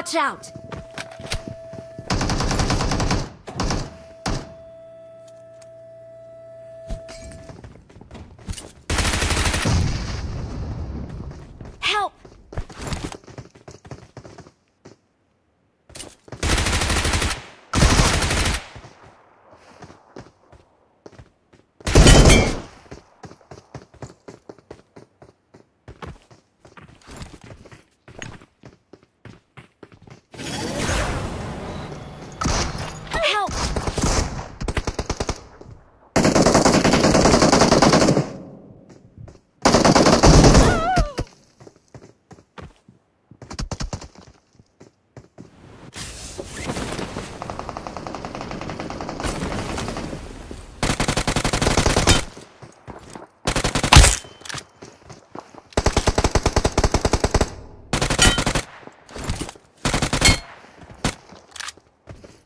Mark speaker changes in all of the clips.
Speaker 1: Watch out!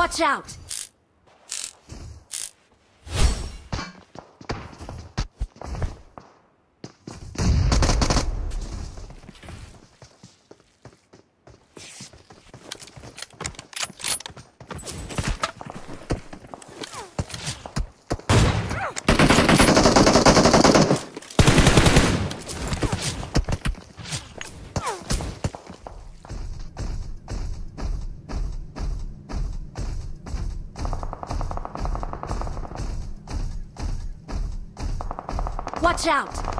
Speaker 1: Watch out! Watch out!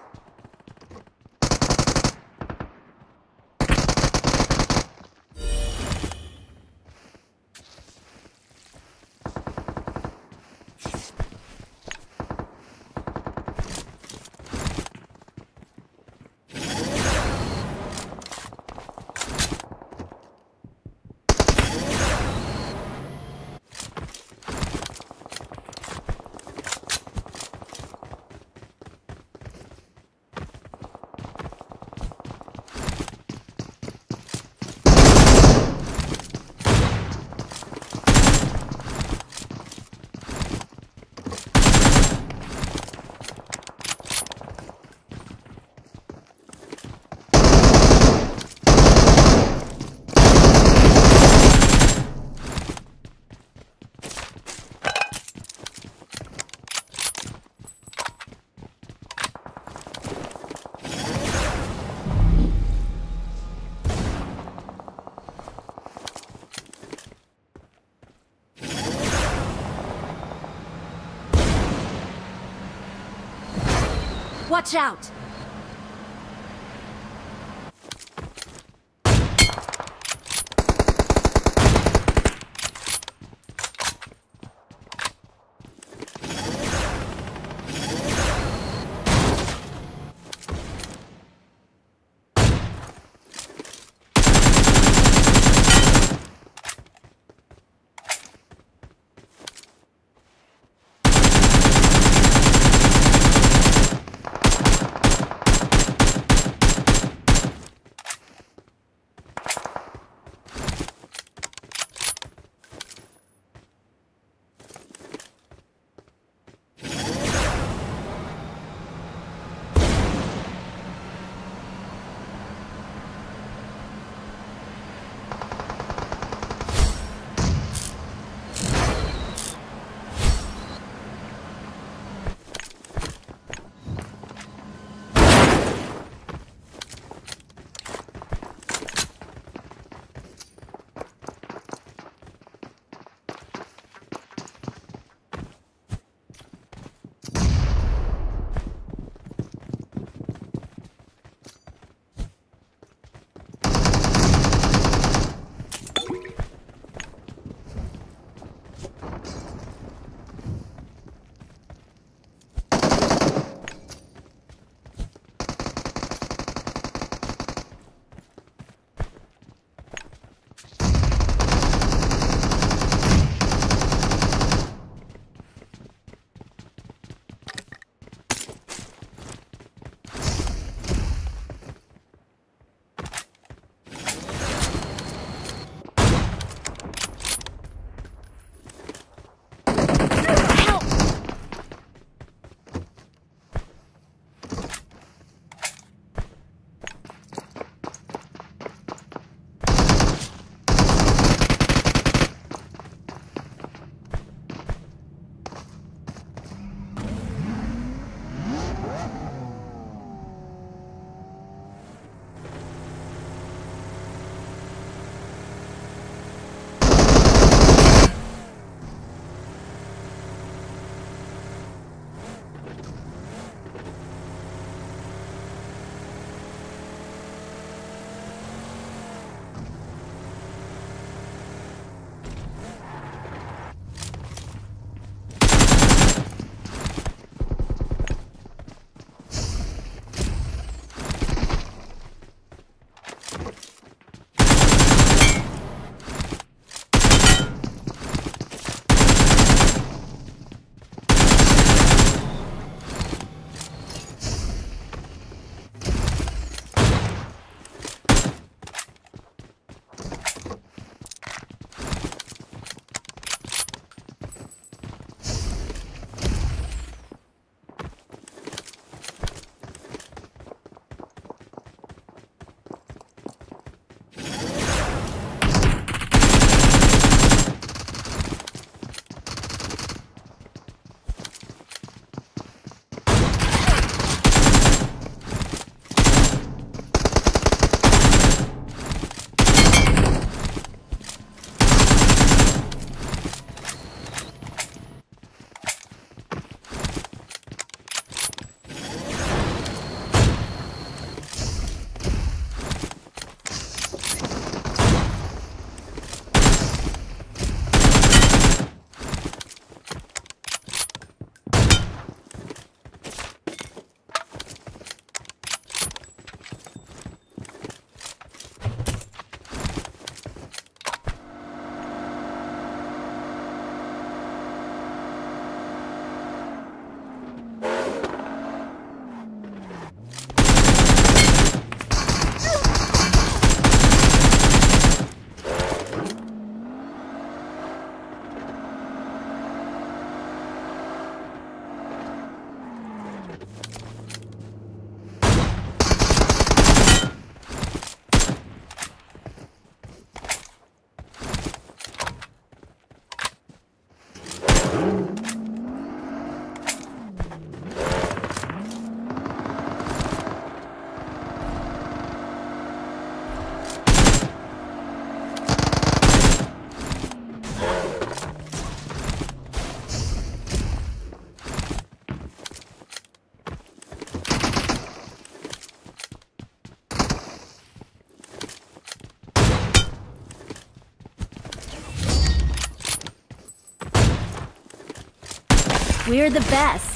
Speaker 1: Watch out! We're the best.